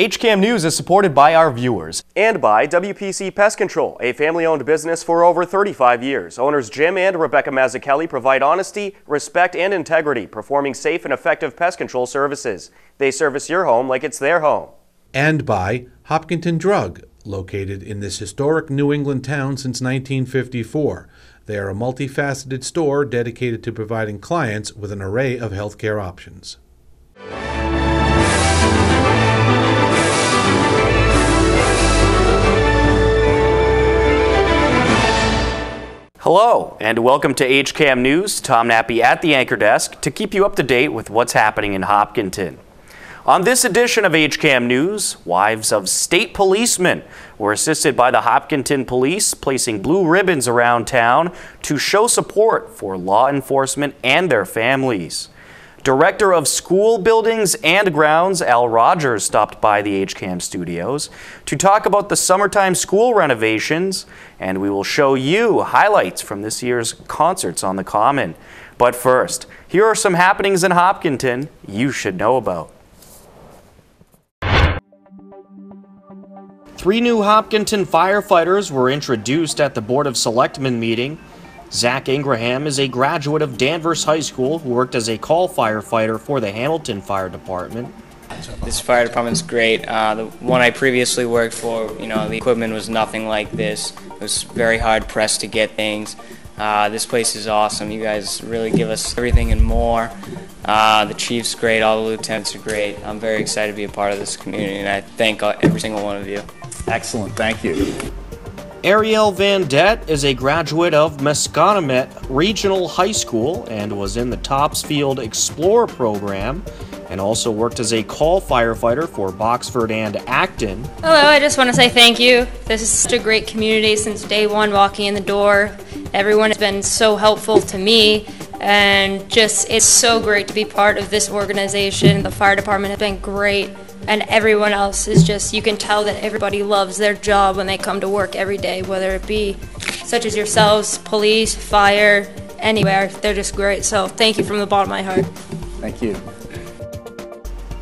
HCAM News is supported by our viewers and by WPC Pest Control, a family-owned business for over 35 years. Owners Jim and Rebecca Mazzucchelli provide honesty, respect, and integrity, performing safe and effective pest control services. They service your home like it's their home. and by Hopkinton Drug, located in this historic New England town since 1954. They are a multifaceted store dedicated to providing clients with an array of healthcare options. Hello, and welcome to HCAM News. Tom Nappy at the anchor desk to keep you up to date with what's happening in Hopkinton. On this edition of HCAM News, wives of state policemen were assisted by the Hopkinton Police placing blue ribbons around town to show support for law enforcement and their families. Director of School Buildings and Grounds, Al Rogers, stopped by the HCAM studios to talk about the summertime school renovations, and we will show you highlights from this year's concerts on the Common. But first, here are some happenings in Hopkinton you should know about. Three new Hopkinton firefighters were introduced at the Board of Selectmen meeting. Zach Ingraham is a graduate of Danvers High School who worked as a call firefighter for the Hamilton Fire Department. This fire department's great. Uh, the one I previously worked for, you know, the equipment was nothing like this. It was very hard pressed to get things. Uh, this place is awesome. You guys really give us everything and more. Uh, the chief's great. All the lieutenants are great. I'm very excited to be a part of this community, and I thank every single one of you. Excellent, thank you. Ariel Van Det is a graduate of Masconomet Regional High School and was in the Topsfield Explorer program and also worked as a call firefighter for Boxford and Acton. Hello, I just want to say thank you. This is such a great community since day one walking in the door. Everyone has been so helpful to me, and just it's so great to be part of this organization. The fire department has been great, and everyone else is just, you can tell that everybody loves their job when they come to work every day, whether it be such as yourselves, police, fire, anywhere. They're just great. So thank you from the bottom of my heart. Thank you.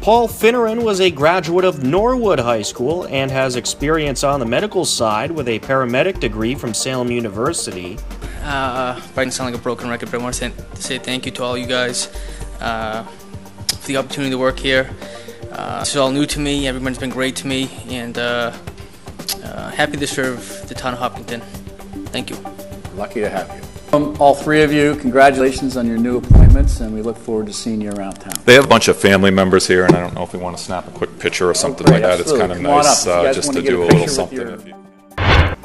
Paul Finneran was a graduate of Norwood High School and has experience on the medical side with a paramedic degree from Salem University. Uh, probably can sound like a broken record, but I want to say, to say thank you to all you guys uh, for the opportunity to work here. Uh, this is all new to me. Everyone's been great to me, and uh, uh, happy to serve the town of Hopkinton. Thank you. Lucky to have you. Um, all three of you, congratulations on your new appointments, and we look forward to seeing you around town. They have a bunch of family members here, and I don't know if we want to snap a quick picture or something great, like that. It's kind of Come nice up. If you uh, just wanna to get a do a picture little with something. your- if you-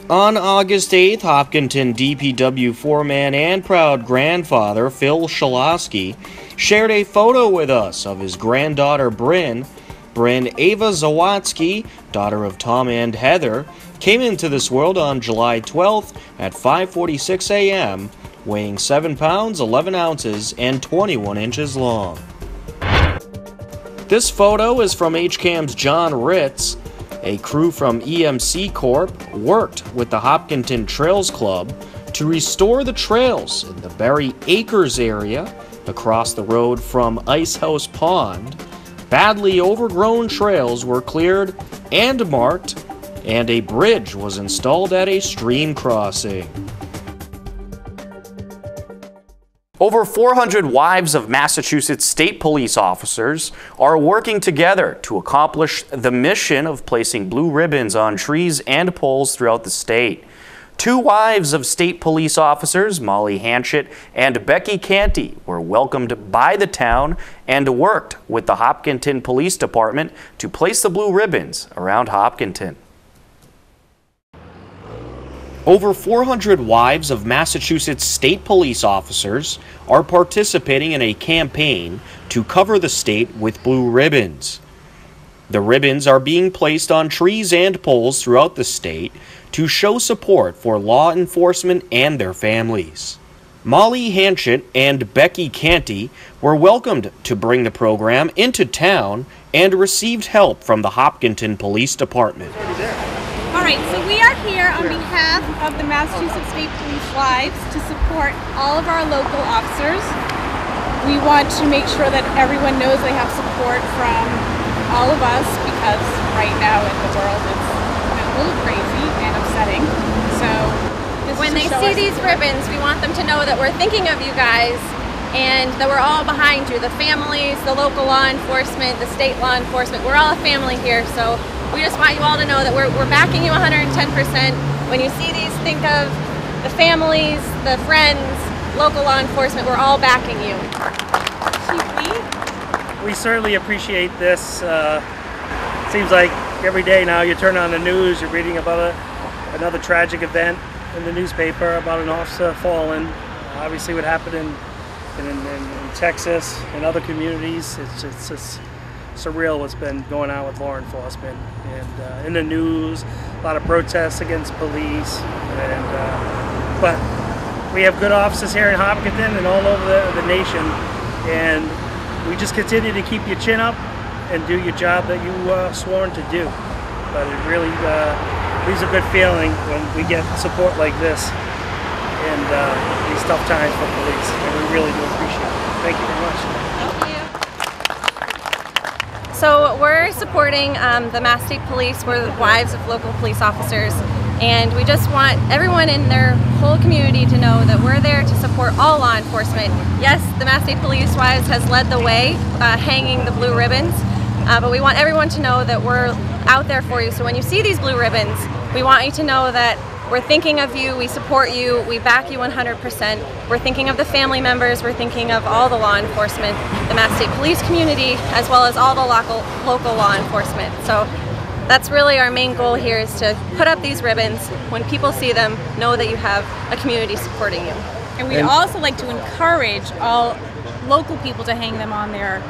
On August 8th, Hopkinton DPW foreman and proud grandfather Phil Shalosky shared a photo with us of his granddaughter Bryn. Bryn Ava Zawatsky, daughter of Tom and Heather, came into this world on July 12th at 5:46 a.m., weighing 7 pounds 11 ounces and 21 inches long. This photo is from HCAM's John Ritz. A crew from EMC Corp worked with the Hopkinton Trails Club to restore the trails in the Berry Acres area across the road from Ice House Pond. Badly overgrown trails were cleared and marked, and a bridge was installed at a stream crossing. Over 400 wives of Massachusetts state police officers are working together to accomplish the mission of placing blue ribbons on trees and poles throughout the state. Two wives of state police officers, Molly Hanchett and Becky Canty, were welcomed by the town and worked with the Hopkinton Police Department to place the blue ribbons around Hopkinton. Over 400 wives of Massachusetts state police officers are participating in a campaign to cover the state with blue ribbons. The ribbons are being placed on trees and poles throughout the state to show support for law enforcement and their families. Molly Hanchett and Becky Canty were welcomed to bring the program into town and received help from the Hopkinton Police Department. All right, so we are here on behalf of the Massachusetts State Police Wives to support all of our local officers. We want to make sure that everyone knows they have support from all of us because right now in the world it's a little crazy and upsetting. So when they see these support. ribbons, we want them to know that we're thinking of you guys and that we're all behind you, the families, the local law enforcement, the state law enforcement. We're all a family here, so we just want you all to know that we're, we're backing you 110%. When you see these, think of the families, the friends, local law enforcement. We're all backing you. We certainly appreciate this. Uh, seems like every day now you turn on the news, you're reading about a, another tragic event in the newspaper about an officer fallen. Obviously, what happened in in, in, in Texas and other communities, it's it's just surreal what's been going on with law enforcement. And uh, in the news, a lot of protests against police. And uh, but we have good officers here in Hopkinton and all over the, the nation, and we just continue to keep your chin up and do your job that you uh, sworn to do. But it really uh, leaves a good feeling when we get support like this and uh, these tough times for police, and we really do appreciate it. Thank you very much. So we're supporting um, the Mass State Police. We're the wives of local police officers, and we just want everyone in their whole community to know that we're there to support all law enforcement. Yes, the Mass State Police Wives has led the way, uh, hanging the blue ribbons, uh, but we want everyone to know that we're out there for you. So when you see these blue ribbons, we want you to know that we're thinking of you, we support you, we back you 100%. We're thinking of the family members, we're thinking of all the law enforcement, the Mass State Police community, as well as all the local, local law enforcement. So that's really our main goal here is to put up these ribbons. When people see them, know that you have a community supporting you. And we'd also like to encourage all local people to hang them on their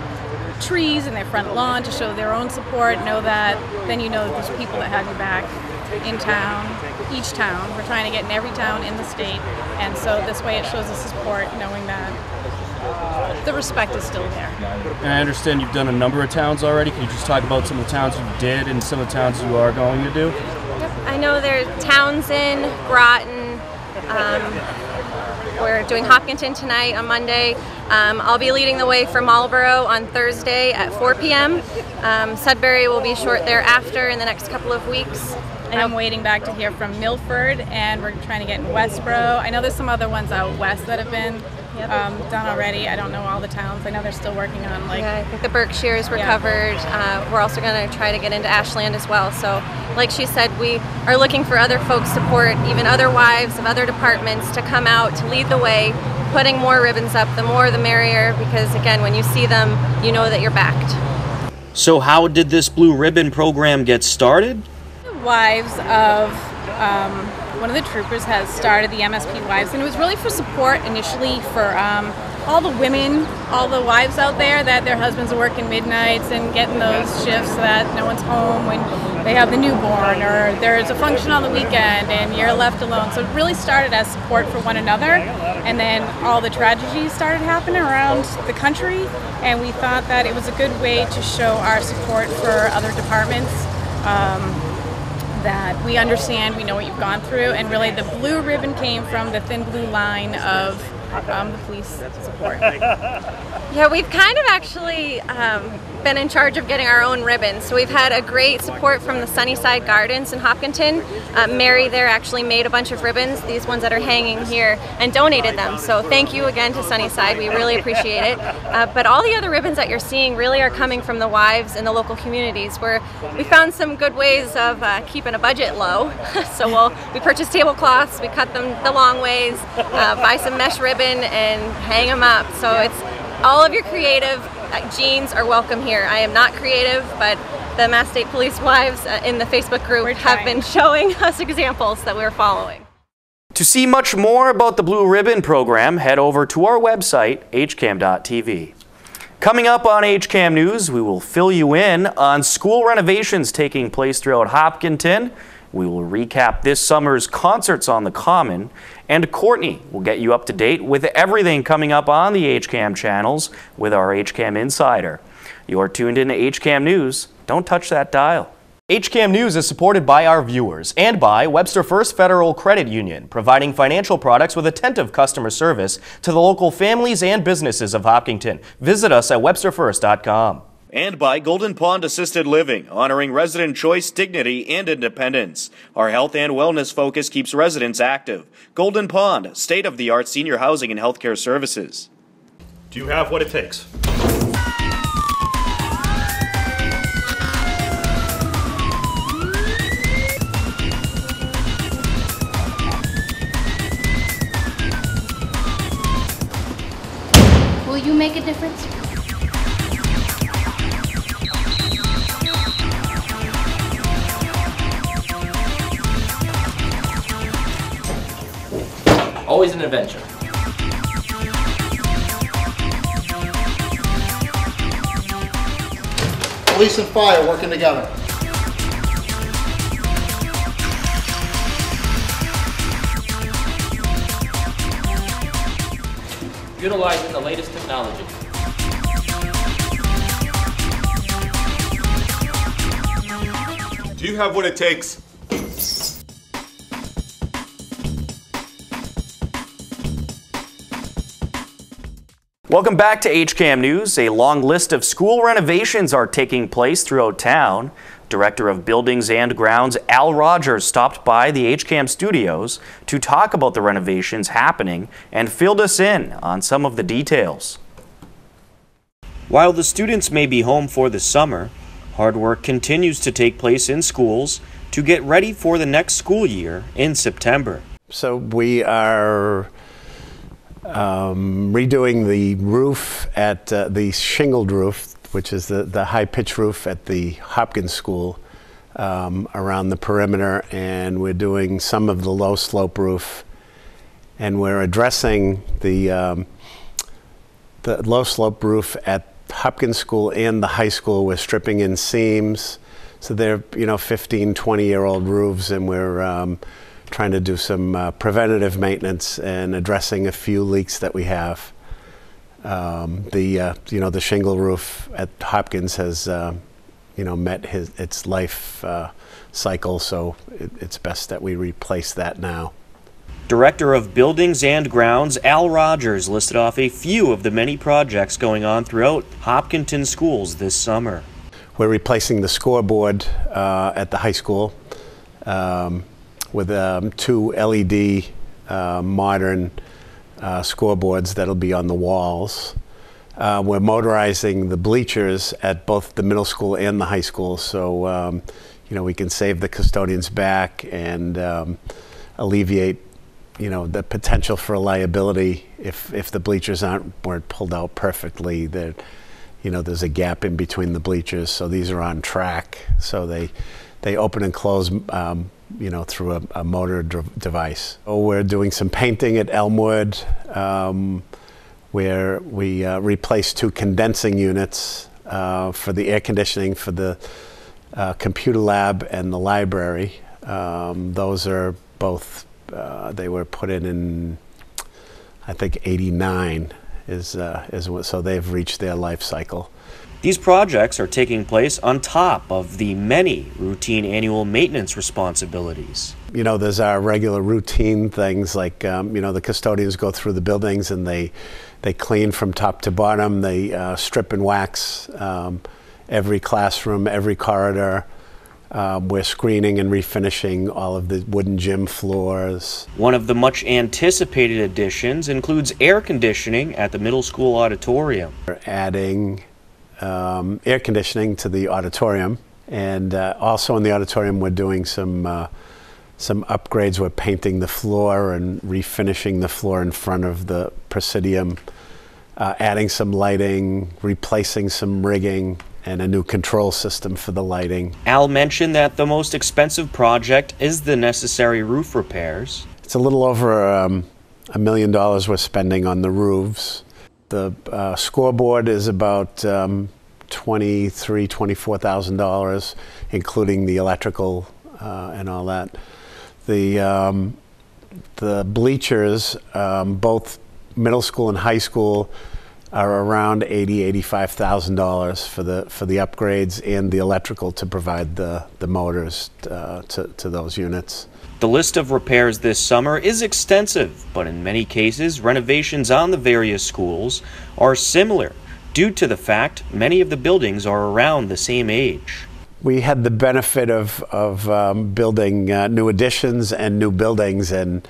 trees and their front lawn to show their own support. Know that then you know there's people that have your back in town, each town. We're trying to get in every town in the state, and so this way it shows the support, knowing that the respect is still there. And I understand you've done a number of towns already. Can you just talk about some of the towns you did and some of the towns you are going to do? I know there's Townsend, Groton. Um, we're doing Hopkinton tonight on Monday. Um, I'll be leading the way for Marlboro on Thursday at 4 p.m. Um, Sudbury will be short thereafter in the next couple of weeks. And I'm waiting back to hear from Milford, and we're trying to get in Westboro. I know there's some other ones out west that have been um, done already. I don't know all the towns. I know they're still working on like. Yeah, I think the Berkshires were Yeah. covered. Uh, we're also going to try to get into Ashland as well. So, like she said, we are looking for other folks' support, even other wives of other departments, to come out to lead the way. Putting more ribbons up, the more the merrier, because again, when you see them, you know that you're backed. So, how did this Blue Ribbon program get started? Wives of um, one of the troopers has started the MSP Wives, and it was really for support initially for um, all the women, all the wives out there that their husbands are working midnights and getting those shifts so that no one's home when they have the newborn or there's a function on the weekend and you're left alone. So it really started as support for one another, and then all the tragedies started happening around the country, and we thought that it was a good way to show our support for other departments. Um, that we understand, we know what you've gone through, and really the blue ribbon came from the thin blue line of um, the police support. Yeah, we've kind of actually um, been in charge of getting our own ribbons. So we've had a great support from the Sunnyside Gardens in Hopkinton. Uh, Mary there actually made a bunch of ribbons, these ones that are hanging here, and donated them. So thank you again to Sunnyside. We really appreciate it. Uh, but all the other ribbons that you're seeing really are coming from the wives in the local communities where we found some good ways of uh, keeping a budget low. so we'll, we purchased tablecloths, we cut them the long ways, uh, buy some mesh ribbon, and hang them up. So it's all of your creative genes are welcome here. I am not creative, but the Mass State Police Wives uh, in the Facebook group have been showing us examples that we're following. To see much more about the Blue Ribbon program, head over to our website, hcam.tv. Coming up on HCAM News, we will fill you in on school renovations taking place throughout Hopkinton. We will recap this summer's concerts on the Common, and Courtney will get you up to date with everything coming up on the HCAM channels with our HCAM Insider. You're tuned in to HCAM News. Don't touch that dial. HCAM News is supported by our viewers and by Webster First Federal Credit Union, providing financial products with attentive customer service to the local families and businesses of Hopkinton. Visit us at websterfirst.com. and by Golden Pond Assisted Living, honoring resident choice, dignity, and independence. Our health and wellness focus keeps residents active. Golden Pond, state of the art senior housing and healthcare services. Do you have what it takes? Will you make a difference? An adventure. Police and fire working together. Utilizing the latest technology. Do you have what it takes? Welcome back to HCAM News. A long list of school renovations are taking place throughout town. Director of Buildings and Grounds Al Rogers stopped by the HCAM studios to talk about the renovations happening and filled us in on some of the details. While the students may be home for the summer, hard work continues to take place in schools to get ready for the next school year in September. So we are um, redoing the roof at uh, the shingled roof, which is the, the high pitch roof at the Hopkins School um, around the perimeter, and we're doing some of the low slope roof, and we're addressing the um, the low slope roof at Hopkins School and the high school. We're stripping in seams, so they're you know 15, 20 year old roofs, and we're um, trying to do some uh, preventative maintenance and addressing a few leaks that we have. Um, the uh, you know the shingle roof at Hopkins has uh, you know met his its life uh, cycle, so it, it's best that we replace that now. Director of Buildings and Grounds Al Rogers listed off a few of the many projects going on throughout Hopkinton schools this summer. We're replacing the scoreboard uh, at the high school. Um, with um, two LED uh, modern uh, scoreboards that'll be on the walls. Uh, we're motorizing the bleachers at both the middle school and the high school, so um, you know we can save the custodians back and um, alleviate you know the potential for a liability if if the bleachers aren't weren't pulled out perfectly. That you know there's a gap in between the bleachers, so these are on track, so they they open and close um, you know, through a, a motor device. So we're doing some painting at Elmwood, um, where we uh, replaced two condensing units uh, for the air conditioning for the uh, computer lab and the library. Um, those are both, uh, they were put in in, I think, 89 is, uh, is so they've reached their life cycle. These projects are taking place on top of the many routine annual maintenance responsibilities. You know, there's our regular routine things like, um, you know, the custodians go through the buildings and they, they clean from top to bottom, they uh, strip and wax um, every classroom, every corridor. Um, we're screening and refinishing all of the wooden gym floors. One of the much anticipated additions includes air conditioning at the middle school auditorium. We're adding um, air conditioning to the auditorium. And uh, also in the auditorium, we're doing some, uh, some upgrades. We're painting the floor and refinishing the floor in front of the proscenium, uh, adding some lighting, replacing some rigging, and a new control system for the lighting. Al mentioned that the most expensive project is the necessary roof repairs. It's a little over um, a million dollars we're spending on the roofs. The uh, scoreboard is about um, twenty-three, twenty-four thousand dollars, including the electrical uh, and all that. The um, the bleachers, um, both middle school and high school, are around eighty, eighty-five thousand dollars for the for the upgrades and the electrical to provide the the motors uh, to to those units. The list of repairs this summer is extensive, but in many cases, renovations on the various schools are similar due to the fact many of the buildings are around the same age. We had the benefit of, of um, building uh, new additions and new buildings, and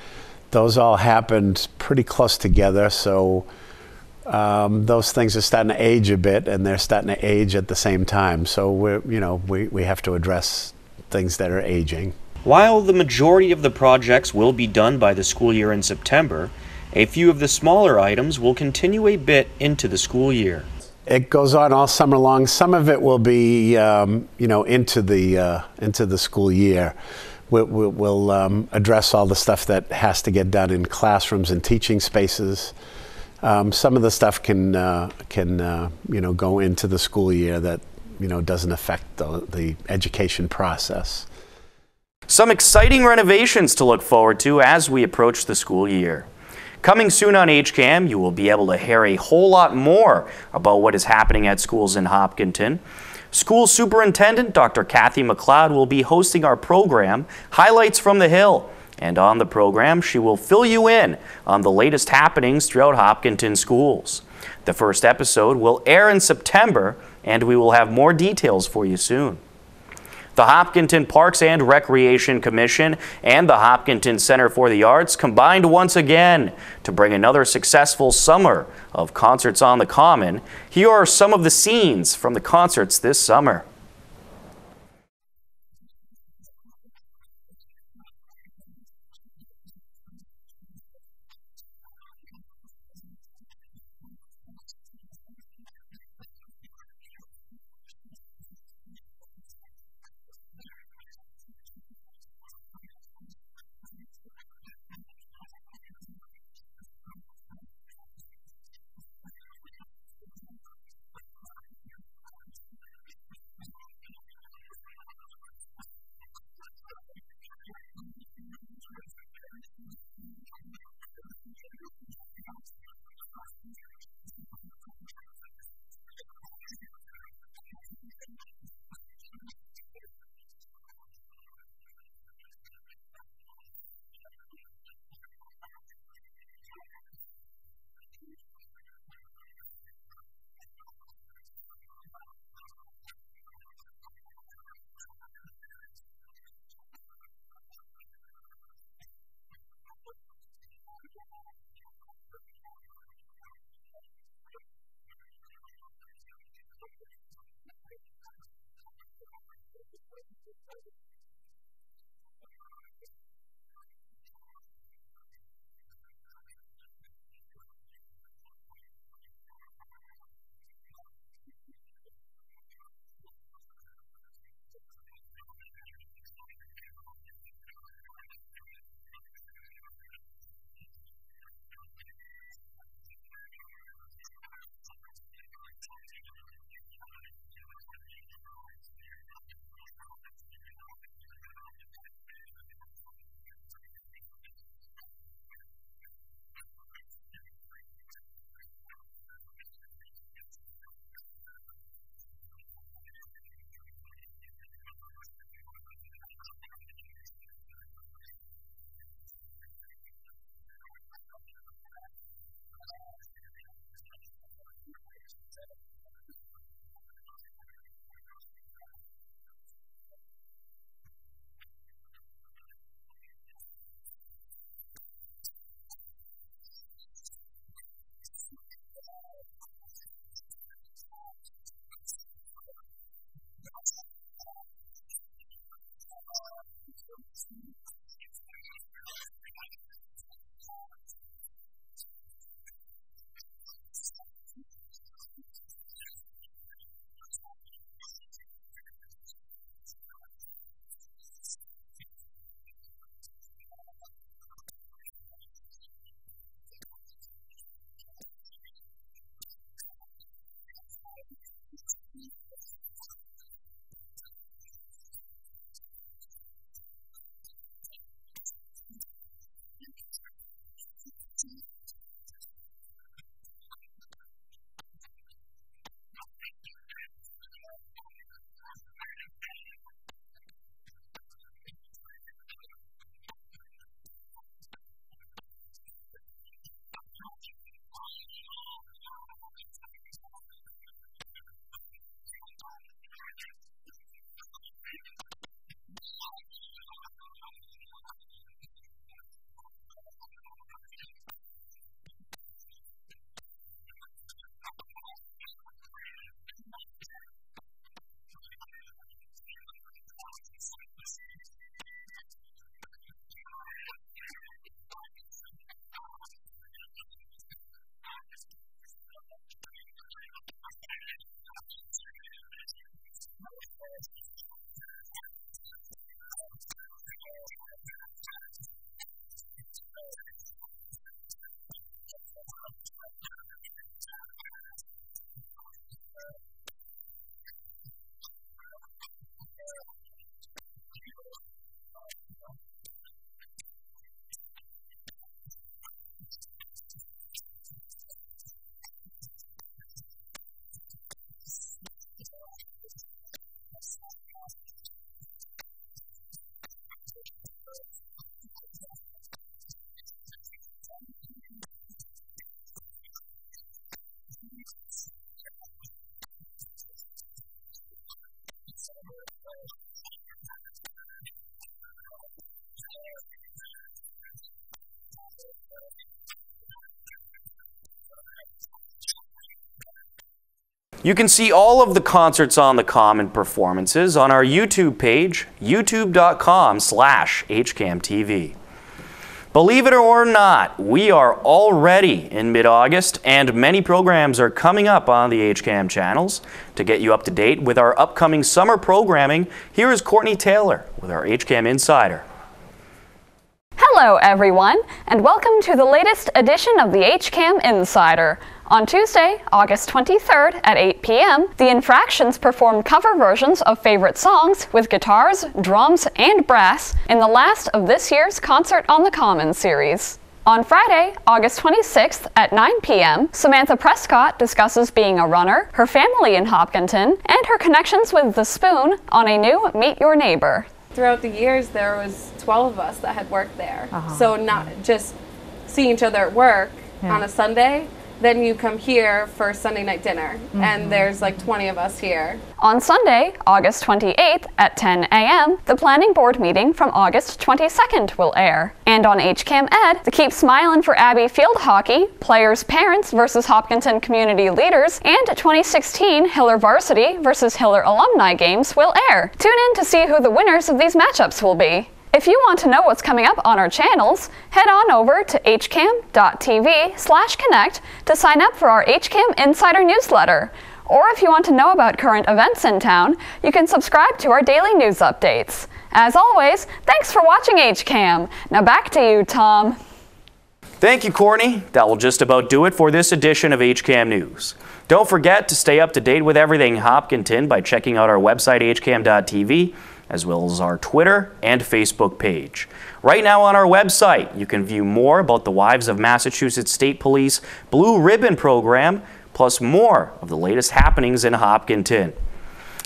those all happened pretty close together. So um, those things are starting to age a bit, and they're starting to age at the same time. So we're, you know, we, we have to address things that are aging. While the majority of the projects will be done by the school year in September, a few of the smaller items will continue a bit into the school year. It goes on all summer long. Some of it will be, um, you know, into the uh, into the school year. We'll, we'll um, address all the stuff that has to get done in classrooms and teaching spaces. Um, some of the stuff can uh, can uh, you know go into the school year that you know doesn't affect the, the education process. Some exciting renovations to look forward to as we approach the school year. Coming soon on HCAM, you will be able to hear a whole lot more about what is happening at schools in Hopkinton. School Superintendent Dr. Kathy McLeod will be hosting our program, Highlights from the Hill. And on the program, she will fill you in on the latest happenings throughout Hopkinton schools. The first episode will air in September, and we will have more details for you soon. The Hopkinton Parks and Recreation Commission and the Hopkinton Center for the Arts combined once again to bring another successful summer of concerts on the Common. Here are some of the scenes from the concerts this summer. doesn't You can see all of the concerts on the Common performances on our YouTube page, youtube.com slash hcamtv. Believe it or not, we are already in mid-August and many programs are coming up on the HCAM channels. To get you up to date with our upcoming summer programming, here is Courtney Taylor with our HCAM Insider. Hello everyone, and welcome to the latest edition of the HCAM Insider. On Tuesday, August 23rd at 8 p.m., the Infractions performed cover versions of favorite songs with guitars, drums, and brass in the last of this year's Concert on the Common series. On Friday, August 26th at 9 p.m., Samantha Prescott discusses being a runner, her family in Hopkinton, and her connections with The Spoon on a new Meet Your Neighbor. Throughout the years, there was 12 of us that had worked there. Uh-huh. So not just seeing each other at work Yeah. on a Sunday, then you come here for Sunday night dinner, Mhm. and there's like 20 of us here. On Sunday, August 28th at 10 a.m., the Planning Board meeting from August 22nd will air. And on HCAM Ed, the Keep Smiling for Abbey Field Hockey, Players' Parents versus Hopkinton Community Leaders, and 2016 Hiller Varsity versus Hiller Alumni games will air. Tune in to see who the winners of these matchups will be. If you want to know what's coming up on our channels, head on over to hcam.tv slash connect to sign up for our HCAM Insider newsletter. Or if you want to know about current events in town, you can subscribe to our daily news updates. As always, thanks for watching HCAM. Now back to you, Tom. Thank you, Courtney. That will just about do it for this edition of HCAM News. Don't forget to stay up to date with everything Hopkinton by checking out our website, hcam.tv, as well as our Twitter and Facebook page. Right now on our website, you can view more about the Wives of Massachusetts State Police Blue Ribbon program, plus more of the latest happenings in Hopkinton.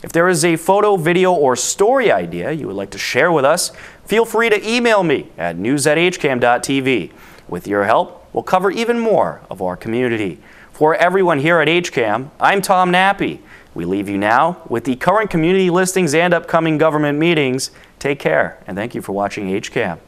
If there is a photo, video, or story idea you would like to share with us, feel free to email me at news at hcam.tv. With your help, we'll cover even more of our community. For everyone here at HCAM, I'm Tom Nappy. We leave you now with the current community listings and upcoming government meetings. Take care, and thank you for watching HCAM.